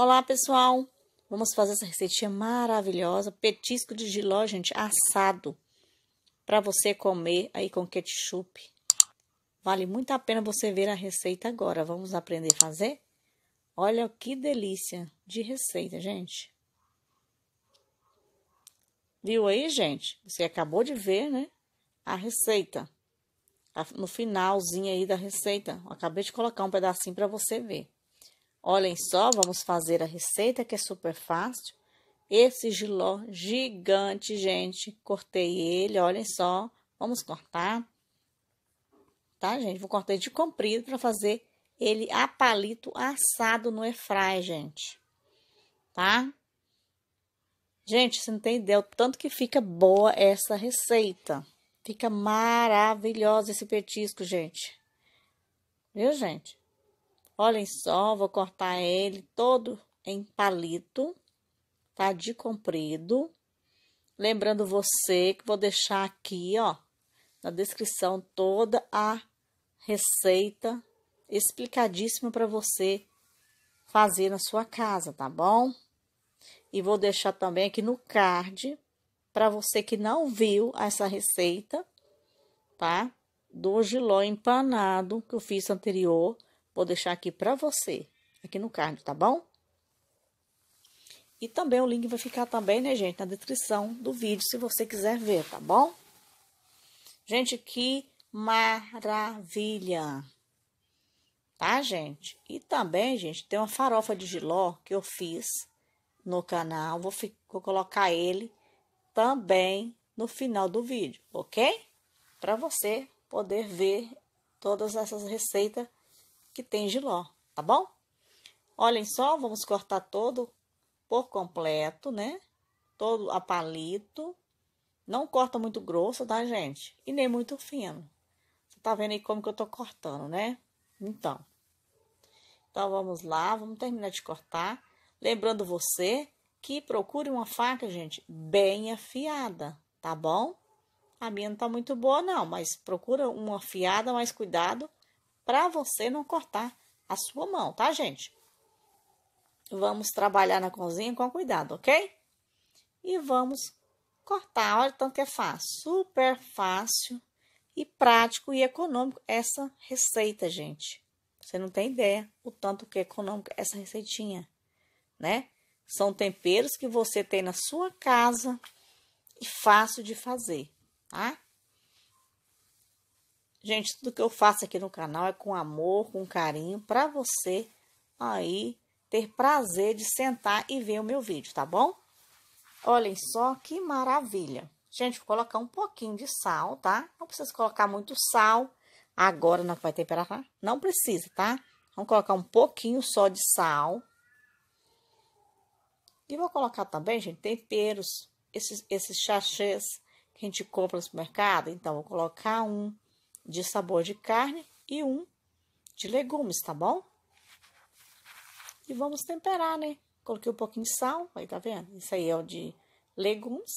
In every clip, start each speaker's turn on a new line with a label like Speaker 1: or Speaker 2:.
Speaker 1: Olá, pessoal! Vamos fazer essa receitinha maravilhosa, petisco de giló, gente, assado, para você comer aí com ketchup. Vale muito a pena você ver a receita agora. Vamos aprender a fazer? Olha que delícia de receita, gente. Viu aí, gente? Você acabou de ver, né? A receita. No finalzinho aí da receita. Acabei de colocar um pedacinho para você ver. Olhem só, vamos fazer a receita que é super fácil. Esse giló gigante, gente, cortei ele, olhem só. Vamos cortar. Tá, gente? Vou cortar de comprido para fazer ele a palito assado no airfry, gente. Tá? Gente, você não tem ideia o tanto que fica boa essa receita. Fica maravilhosa esse petisco, gente. Viu, gente? Olhem só, vou cortar ele todo em palito, tá? De comprido. Lembrando você que vou deixar aqui, ó, na descrição toda a receita explicadíssima para você fazer na sua casa, tá bom? E vou deixar também aqui no card para você que não viu essa receita, tá? Do giló empanado que eu fiz anterior Vou deixar aqui para você, aqui no card, tá bom? E também o link vai ficar também, né, gente, na descrição do vídeo, se você quiser ver, tá bom? Gente, que maravilha! Tá, gente? E também, gente, tem uma farofa de giló que eu fiz no canal. Vou, vou colocar ele também no final do vídeo, ok? Para você poder ver todas essas receitas que tem giló, tá bom? Olhem só, vamos cortar todo por completo, né? Todo a palito. Não corta muito grosso, tá, gente? E nem muito fino. Você tá vendo aí como que eu tô cortando, né? Então. Então, vamos lá, vamos terminar de cortar. Lembrando você que procure uma faca, gente, bem afiada, tá bom? A minha não tá muito boa, não, mas procura uma afiada, mais cuidado para você não cortar a sua mão, tá, gente? Vamos trabalhar na cozinha com cuidado, ok? E vamos cortar. Olha tanto que é fácil. Super fácil e prático e econômico essa receita, gente. Você não tem ideia o tanto que é econômico essa receitinha, né? São temperos que você tem na sua casa e fácil de fazer, tá? Gente, tudo que eu faço aqui no canal é com amor, com carinho, para você aí ter prazer de sentar e ver o meu vídeo, tá bom? Olhem só que maravilha. Gente, vou colocar um pouquinho de sal, tá? Não precisa colocar muito sal agora não vai temperar? Não precisa, tá? Vamos colocar um pouquinho só de sal. E vou colocar também, gente, temperos, esses, esses sachês que a gente compra no supermercado. Então, vou colocar um de sabor de carne e um de legumes, tá bom? E vamos temperar, né? Coloquei um pouquinho de sal, aí tá vendo? Isso aí é o de legumes.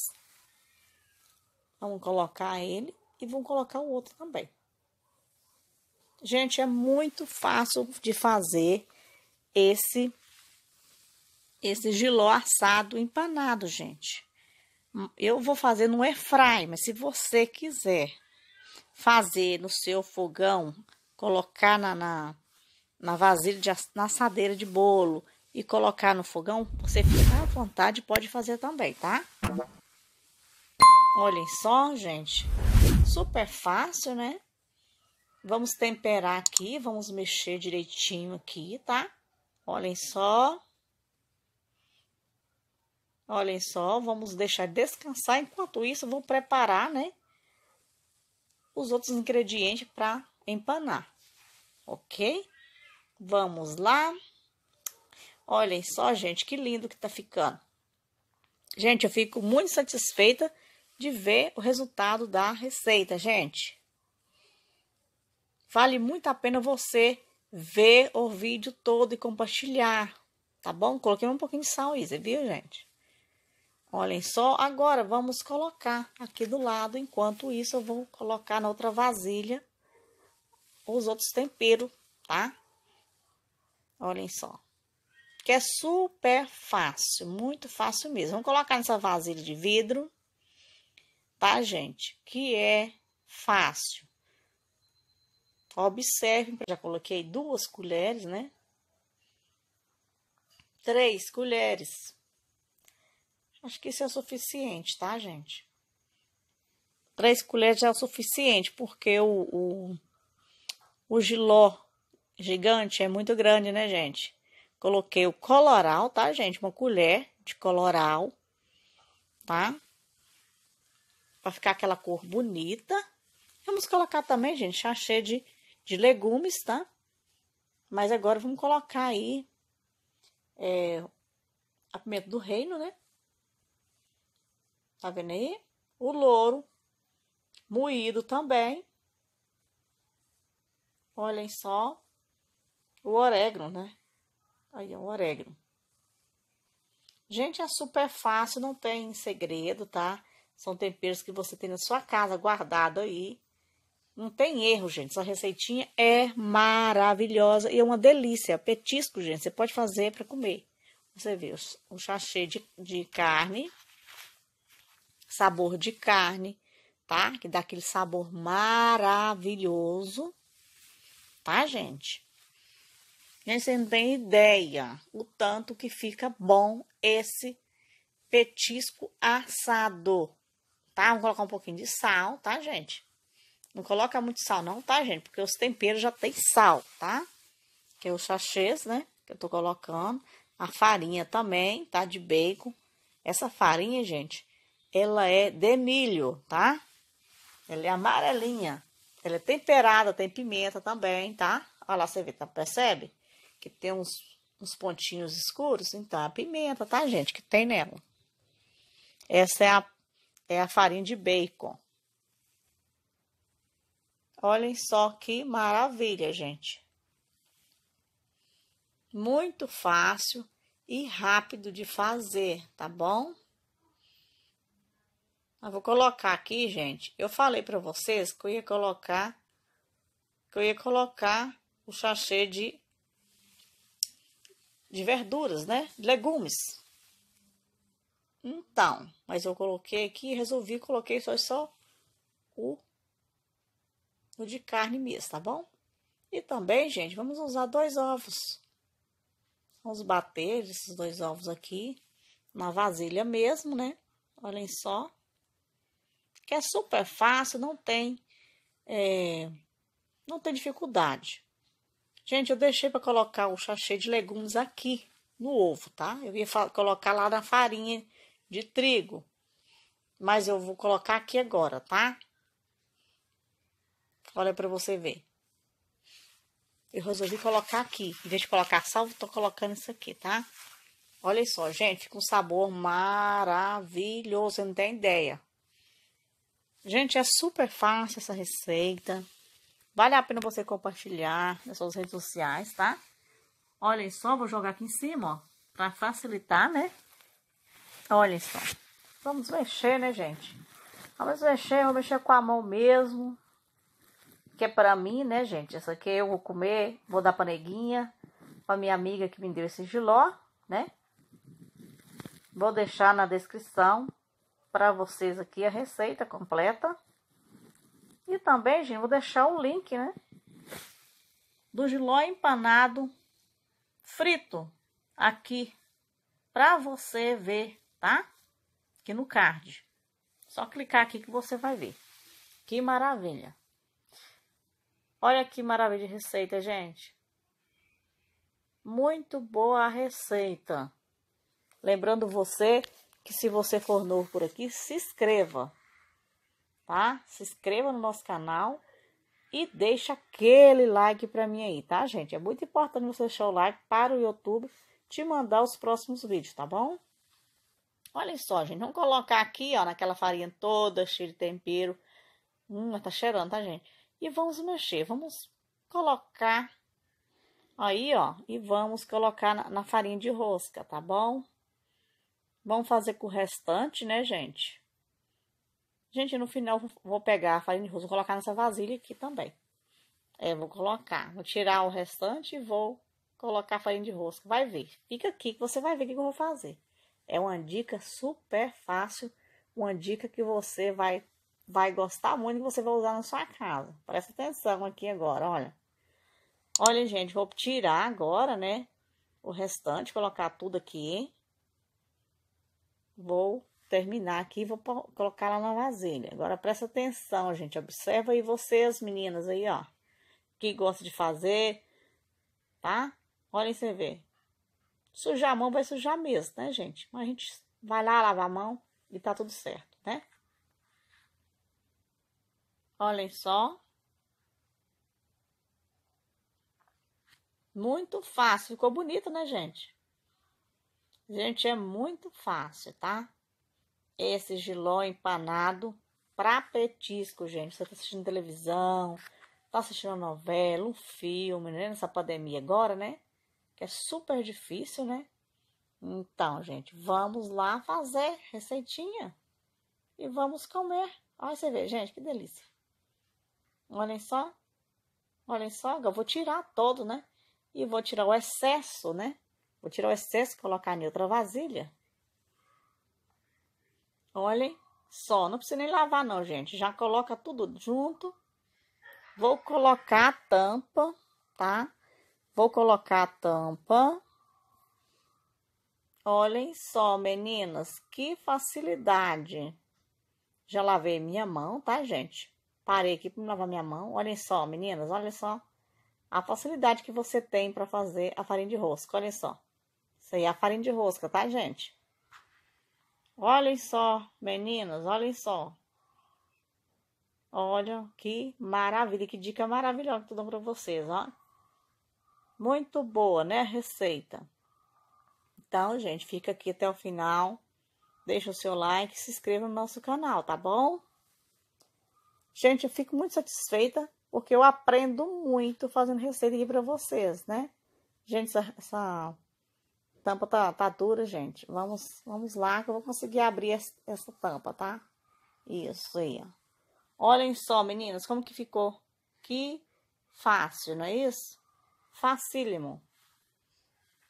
Speaker 1: Vamos colocar ele e vamos colocar o outro também. Gente, é muito fácil de fazer esse esse giló assado empanado, gente. Eu vou fazer no airfry, mas se você quiser fazer no seu fogão, colocar na, na, na vasilha, de, na assadeira de bolo e colocar no fogão, você fica à vontade, pode fazer também, tá? Olhem só, gente. Super fácil, né? Vamos temperar aqui, vamos mexer direitinho aqui, tá? Olhem só. Olhem só, vamos deixar descansar. Enquanto isso, vou preparar, né? Os outros ingredientes para empanar, ok? Vamos lá. Olhem só, gente, que lindo que tá ficando. Gente, eu fico muito satisfeita de ver o resultado da receita, gente. Vale muito a pena você ver o vídeo todo e compartilhar, tá bom? Coloquei um pouquinho de sal, Isa, viu, gente? Olhem só, agora vamos colocar aqui do lado, enquanto isso eu vou colocar na outra vasilha os outros temperos, tá? Olhem só. que é super fácil, muito fácil mesmo. Vamos colocar nessa vasilha de vidro, tá, gente? Que é fácil. Observe, já coloquei duas colheres, né? Três colheres. Acho que isso é suficiente, tá, gente? Três colheres já é o suficiente, porque o, o, o giló gigante é muito grande, né, gente? Coloquei o coloral, tá, gente? Uma colher de coloral, tá? Pra ficar aquela cor bonita. Vamos colocar também, gente, chachê de, de legumes, tá? Mas agora vamos colocar aí é, a pimenta do reino, né? Tá vendo aí? O louro moído também. Olhem só. O orégano, né? Aí, o orégano. Gente, é super fácil, não tem segredo, tá? São temperos que você tem na sua casa guardado aí. Não tem erro, gente. Essa receitinha é maravilhosa e é uma delícia. Petisco, gente, você pode fazer para comer. Você vê o, sachê de, de carne, sabor de carne, tá? Que dá aquele sabor maravilhoso, tá, gente? Gente, você não tem ideia o tanto que fica bom esse petisco assado, tá? Vamos colocar um pouquinho de sal, tá, gente? Não coloca muito sal não, tá, gente? Porque os temperos já tem sal, tá? Que é os sachês, né? Que eu tô colocando. A farinha também, tá? De bacon. Essa farinha, gente, ela é de milho, tá? Ela é amarelinha. Ela é temperada, tem pimenta também, tá? Olha lá, você vê, tá? Percebe? Que tem uns, uns pontinhos escuros. Então, a pimenta, tá, gente? Que tem nela. Essa é a, é a farinha de bacon. Olhem só que maravilha, gente. Muito fácil e rápido de fazer, tá bom? Eu vou colocar aqui, gente. Eu falei para vocês que eu ia colocar que eu ia colocar o sachê de de verduras, né? Legumes. Então, mas eu coloquei aqui, resolvi coloquei só só o o de carne mesmo, tá bom? E também, gente, vamos usar dois ovos. Vamos bater esses dois ovos aqui na vasilha mesmo, né? Olhem só. Que é super fácil, não tem, é, não tem dificuldade. Gente, eu deixei para colocar o sachê de legumes aqui no ovo, tá? Eu ia colocar lá na farinha de trigo. Mas eu vou colocar aqui agora, tá? Olha para você ver. Eu resolvi colocar aqui. Em vez de colocar sal, tô colocando isso aqui, tá? Olha só, gente, fica um sabor maravilhoso, você não tem ideia. Gente, é super fácil essa receita. Vale a pena você compartilhar nas suas redes sociais, tá? Olha só, vou jogar aqui em cima, ó, pra facilitar, né? Olha só. Vamos mexer, né, gente? Vamos mexer, vou mexer com a mão mesmo que é para mim, né, gente? Essa aqui eu vou comer, vou dar pra neguinha, pra minha amiga que me deu esse giló, né? Vou deixar na descrição para vocês aqui a receita completa. E também, gente, vou deixar o link, né? Do giló empanado frito aqui para você ver, tá? Aqui no card. Só clicar aqui que você vai ver. Que maravilha! Olha que maravilha de receita, gente. Muito boa a receita. Lembrando você que se você for novo por aqui, se inscreva, tá? Se inscreva no nosso canal e deixa aquele like para mim aí, tá, gente? É muito importante você deixar o like para o YouTube te mandar os próximos vídeos, tá bom? Olha só, gente, vamos colocar aqui, ó, naquela farinha toda cheia de tempero. Hum, tá cheirando, tá, gente? E vamos mexer, vamos colocar aí, ó, e vamos colocar na, na farinha de rosca, tá bom? Vamos fazer com o restante, né, gente? Gente, no final vou pegar a farinha de rosca, vou colocar nessa vasilha aqui também. É, vou colocar, vou tirar o restante e vou colocar farinha de rosca. Vai ver. Fica aqui que você vai ver o que eu vou fazer. É uma dica super fácil, uma dica que você vai vai gostar muito e você vai usar na sua casa. Presta atenção aqui agora, olha. Olha, gente, vou tirar agora, né, o restante, colocar tudo aqui. Vou terminar aqui, vou colocar lá na vasilha. Agora presta atenção, gente, observa aí vocês, meninas aí, ó, que gosta de fazer, tá? Olhem você ver. Sujar a mão vai sujar mesmo, né, gente? Mas a gente vai lá lavar a mão e tá tudo certo, né? Olhem só. Muito fácil. Ficou bonito, né, gente? Gente, é muito fácil, tá? Esse giló empanado pra petisco, gente. Você tá assistindo televisão, tá assistindo novela, um filme, né? Nessa pandemia agora, né? Que é super difícil, né? Então, gente, vamos lá fazer receitinha. E vamos comer. Olha você vê, gente, que delícia. Olhem só. Olhem só, eu vou tirar todo, né? E vou tirar o excesso, né? Vou tirar o excesso e colocar em outra vasilha. Olhem só, não precisa nem lavar não, gente. Já coloca tudo junto. Vou colocar a tampa, tá? Vou colocar a tampa. Olhem só, meninas, que facilidade. Já lavei minha mão, tá, gente? Parei aqui para lavar minha mão. Olhem só, meninas, olha só. A facilidade que você tem para fazer a farinha de rosca. Olhem só. Isso aí é a farinha de rosca, tá, gente? Olhem só, meninas, olhem só. Olha que maravilha, que dica maravilhosa que tô dando para vocês, ó. Muito boa, né, receita. Então, gente, fica aqui até o final. Deixa o seu like, se inscreva no nosso canal, tá bom? Gente, eu fico muito satisfeita porque eu aprendo muito fazendo receita aqui para vocês, né? Gente, essa, essa, tampa tá, tá dura, gente. Vamos, vamos lá que eu vou conseguir abrir essa, essa tampa, tá? Isso aí, ó. Olhem só, meninas, como que ficou. Que fácil, não é isso? Facílimo.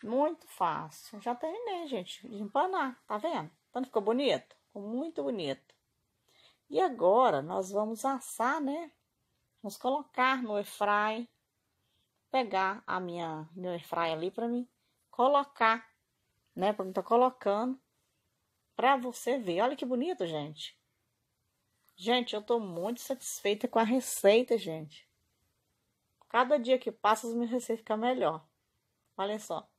Speaker 1: Muito fácil. Já terminei, gente, de empanar, tá vendo? Tanto ficou bonito? Ficou muito bonito. E agora nós vamos assar, né? Vamos colocar no airfry, pegar a minha meu airfry ali para mim colocar, né? Mim tá colocando para você ver. Olha que bonito, gente. Gente, eu tô muito satisfeita com a receita, gente. Cada dia que passa, as minhas receitas ficam melhor. Olha só.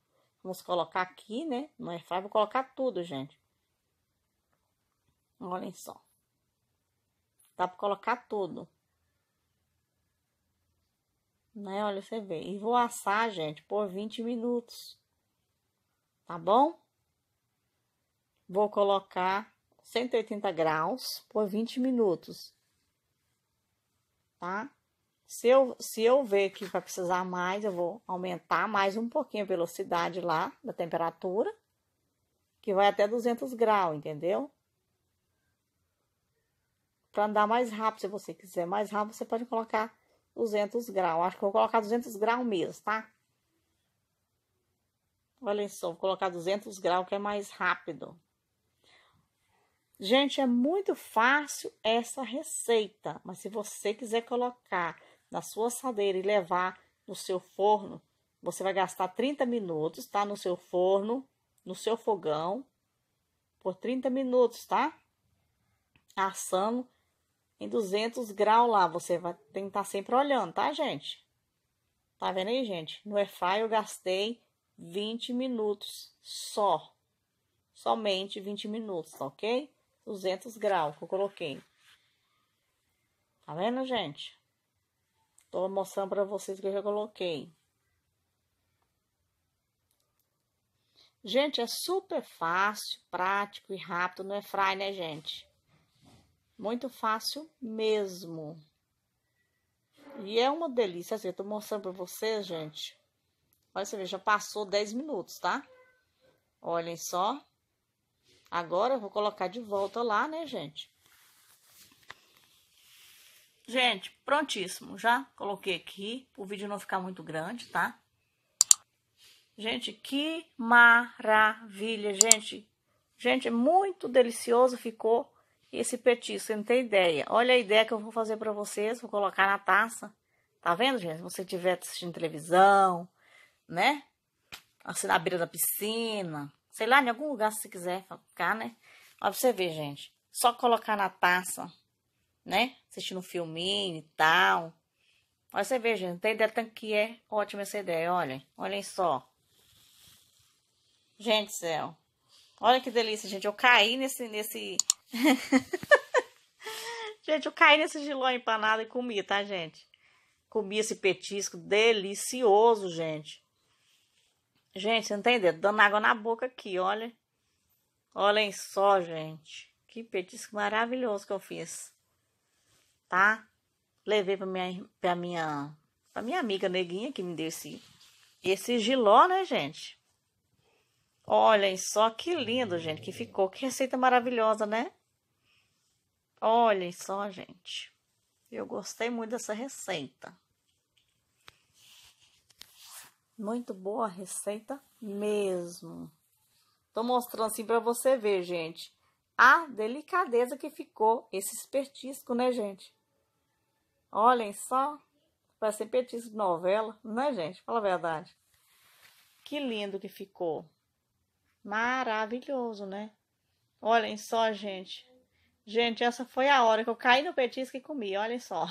Speaker 1: Vamos colocar aqui, né? No airfry, vou colocar tudo, gente. Olhem só. Dá para colocar tudo. Né? Olha, você vê. E vou assar, gente, por 20 minutos. Tá bom? Vou colocar 180 graus por 20 minutos. Tá? Se eu, se eu ver que vai precisar mais, eu vou aumentar mais um pouquinho a velocidade lá da temperatura, que vai até 200 graus, entendeu? Para andar mais rápido, se você quiser mais rápido, você pode colocar 200 graus. Acho que vou colocar 200 graus mesmo, tá? Olha só, vou colocar 200 graus que é mais rápido. Gente, é muito fácil essa receita, mas se você quiser colocar na sua assadeira e levar no seu forno, você vai gastar 30 minutos, tá? No seu forno, no seu fogão, por 30 minutos, tá? Assando em 200 graus lá. Você vai tá sempre olhando, tá, gente? Tá vendo aí, gente? No airfryer eu gastei 20 minutos só. Somente 20 minutos, tá ok? 200 graus que eu coloquei. Tá vendo, gente? Tô mostrando para vocês que eu já coloquei. Gente, é super fácil, prático e rápido no airfryer, né, gente? Muito fácil mesmo. E é uma delícia. Assim, eu tô mostrando pra vocês, gente. Olha, você vê, já passou 10 minutos, tá? Olhem só. Agora eu vou colocar de volta lá, né, gente? Gente, prontíssimo. Já coloquei aqui. O vídeo não ficar muito grande, tá? Gente, que maravilha, gente. Gente, muito delicioso ficou esse petisco, você não tem ideia. Olha a ideia que eu vou fazer para vocês, vou colocar na taça. Tá vendo, gente? Se você estiver assistindo televisão, né? Assim, na beira da piscina, sei lá, em algum lugar se você quiser ficar, né? Olha pra você ver, gente. Só colocar na taça, né? Assistindo um filminho e tal. Olha você ver, gente. Tem ideia tanto que é ótima essa ideia, olhem. Olhem só. Gente do céu. Olha que delícia, gente. Eu caí nesse... nesse... gente, eu caí nesse giló empanado e comi, tá, gente? Comi esse petisco delicioso, gente. Gente, não tem ideia? Dando água na boca aqui, olha. Olhem só, gente. Que petisco maravilhoso que eu fiz. Tá? Levei pra minha, pra minha, pra minha amiga neguinha que me deu esse, esse giló, né, gente? Olhem só que lindo, gente, que ficou. Que receita maravilhosa, né? Olhem só, gente. Eu gostei muito dessa receita. Muito boa receita mesmo. Tô mostrando assim para você ver, gente. A delicadeza que ficou esse espertisco, né, gente? Olhem só. Parece petisco de novela, né, gente? Fala a verdade. Que lindo que ficou. Maravilhoso, né? Olhem só, gente. Gente, essa foi a hora que eu caí no petisco e comi. Olhem só.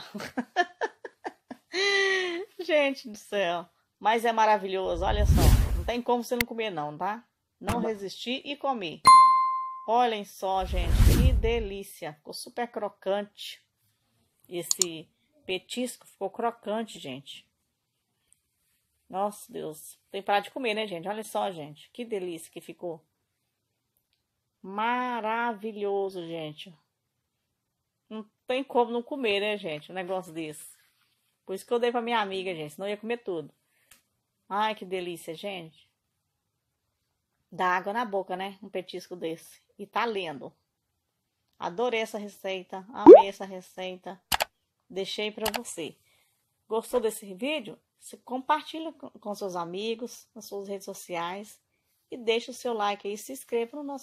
Speaker 1: gente do céu. Mas é maravilhoso, olha só. Não tem como você não comer não, tá? Não resisti e comi. Olhem só, gente, que delícia. Ficou super crocante. Esse petisco ficou crocante, gente. Nossa, Deus. Tem que parar de comer, né, gente? Olha só, gente. Que delícia que ficou. Maravilhoso, gente. Não tem como não comer, né, gente? Um negócio desse. Por isso que eu dei pra minha amiga, gente. Senão eu ia comer tudo. Ai, que delícia, gente. Dá água na boca, né? Um petisco desse. E tá lendo. Adorei essa receita. Amei essa receita. Deixei para você. Gostou desse vídeo? Você compartilha com seus amigos, nas suas redes sociais. E deixa o seu like aí. Se inscreva no nosso